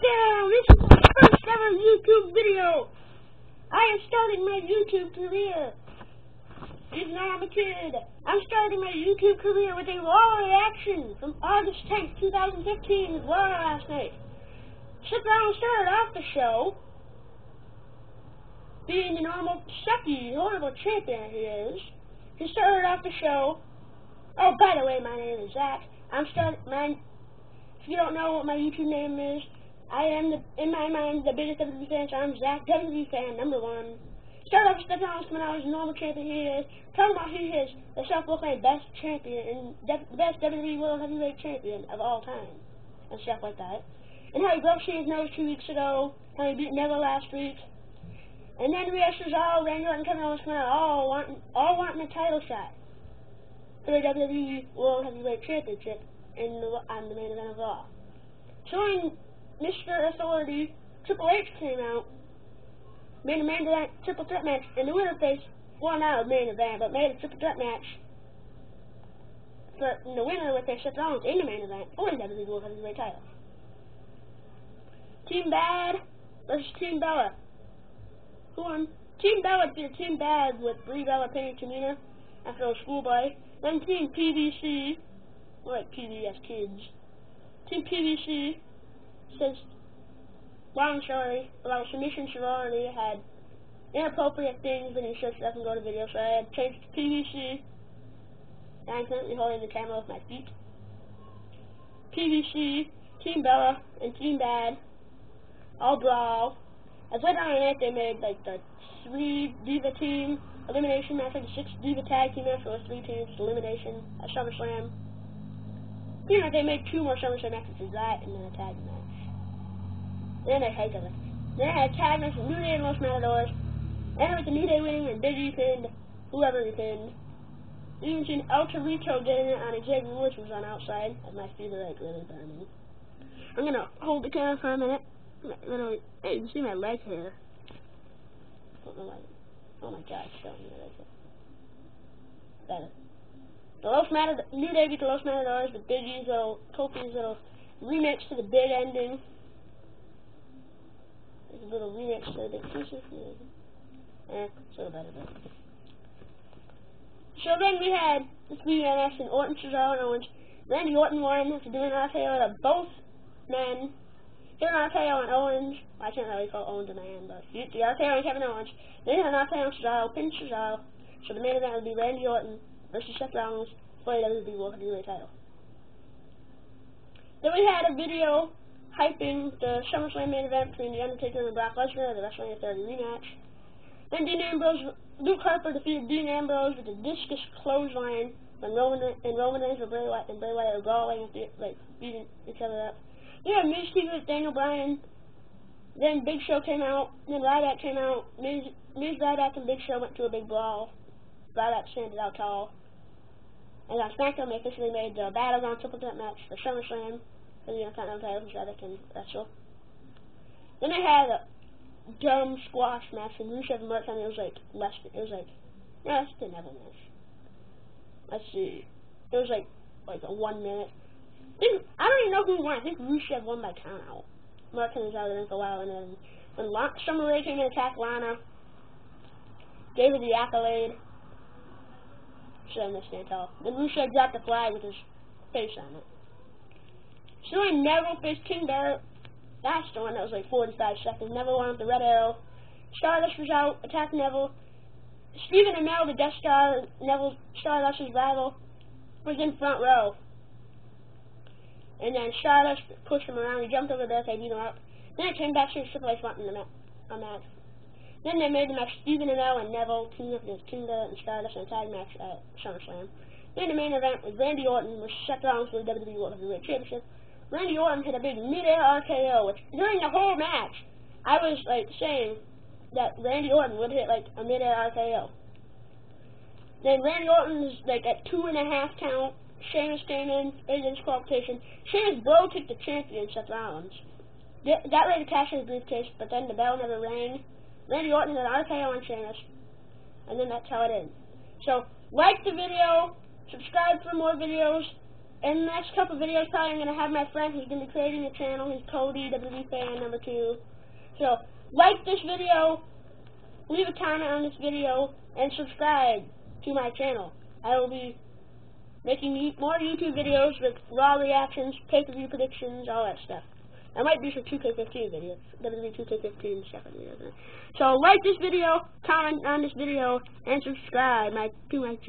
This is my first ever YouTube video! I am starting my YouTube career! Even though I'm a kid, I'm starting my YouTube career with a raw reaction from August 10th, 2015 with Laura last night. Shutdown started off the show being the normal sucky, horrible champion he is. He started off the show. Oh, by the way, my name is Zach. I'm starting my if you don't know what my YouTube name is, I am, the, in my mind, the biggest WWE fan, so I'm Zach, WWE fan, number one. Start off with Stephen coming out as a normal champion he is, talking about he is the self-proclaimed best champion and the best WWE World Heavyweight Champion of all time, and stuff like that. And how he broke Shane's nose two weeks ago, how he beat Neville last week. And then Rhea all Randy Orton, Kevin Owens coming out, all wanting, all wanting a title shot for the WWE World Heavyweight Championship in the, on the main event of Raw. Showing Mr. Authority, Triple H came out, made a main event triple threat match, and the winner faced, well not a main event, but made a triple threat match for the winner with their Seth Rollins in the main event for the WWE World Heavyweight title. Team Bad versus Team Bella. Who won? Team Bella beat Team Bad with Brie Bella pinning Tamina after a schoolboy. Then Team PVC like PBS Kids. Team PVC says, long story about submission sorority had inappropriate things when you search stuff and go to video, so I had changed to PVC. And I'm currently holding the camera with my feet. PVC, Team Bella, and Team Bad all brawl. As later on in it, they made like the three Diva team elimination match, the six Diva tag team match the three teams, elimination at SummerSlam. You know, they made two more SummerSlam matches that and then a tag match. Then hate them. Then they had tag match New Day and Los Matadors. And with the New Day winning and Big E pinned whoever he pinned. Even seen El Torito getting it on Xavier Woods was on outside. And my feet are like really burning. I'm gonna hold the camera for a minute. Literally, hey, you can see my leg why. Oh my god, it's showing me the leg. Better. The Los Matadors, New Day beat the Los Matadors with Big E's little, Kofi's little remix to the big ending. A little remix to the of better. So then we had this BNS and Orton, Cesaro, and Owens. Randy Orton won after doing an RKO to both men. Did an RKO on Owens. I can't really call Owens a man, but the RKO on Kevin Owens. Then an RKO on Cesaro, pinned Cesaro. So the main event would be Randy Orton versus Seth Rollins for the WWE World Heavyweight title. Then we had a video hyping the SummerSlam main event between The Undertaker and Brock Lesnar, the WrestleMania 30 rematch. Then Dean Ambrose, Luke Harper defeated Dean Ambrose with a discus clothesline when Roman and Roman Reigns and Bray Wyatt and Bray Wyatt were brawling, like beating each other up. We had Miz TV with Daniel Bryan. Then Big Show came out. Then Ryback came out. Miz, Miz Ryback and Big Show went to a big brawl. Ryback standing out tall. And on SmackDown, they officially made the Battleground Triple Threat match for SummerSlam can wrestle. Then I had a dumb squash match, and Rusev and Mark it was like less, it was like, it's the Neville match. Let's see. It was like, like a one minute. I, think, I don't even know who won. I think Rusev won by count out. Mark was out there for a while, and then when La Summer Rae came and attacked Lana, gave her the accolade, should I stand tall. Then Rusev dropped the flag with his face on it. So when Neville faced King Barrett, that's the one that was like 45 seconds. Neville won with the red arrow. Stardust was out, attacked Neville. Stephen Amell, the Death Star, Neville Stardust's rival, was in front row. And then Stardust pushed him around. He jumped over the barricade, beat him up. Then it came back to the Triple H wanting the match. Then they made the match Stephen Amell and Neville team up against Kinga and Stardust in a tag match at SummerSlam. Then the main event was Randy Orton versus Seth Rollins for the WWE World Heavyweight Championship. Randy Orton hit a big mid-air RKO, which during the whole match, I was like saying that Randy Orton would hit like a mid-air RKO. Then Randy Orton's like at two and a half count. Sheamus came in, in disqualification. Sheamus blow kicked the champion, Seth Rollins. Got ready to cash his briefcase, but then the bell never rang. Randy Orton had an RKO on Sheamus. And then that's how it ends. So, like the video, subscribe for more videos, in the next couple videos, probably I'm going to have my friend who's going to be creating a channel. He's Cody, WB fan number two. So, like this video, leave a comment on this video, and subscribe to my channel. I will be making more YouTube videos with raw reactions, pay-per-view predictions, all that stuff. I might do some 2K15 videos. Gonna 2K15 stuff. So like this video, comment on this video, and subscribe my, to my channel.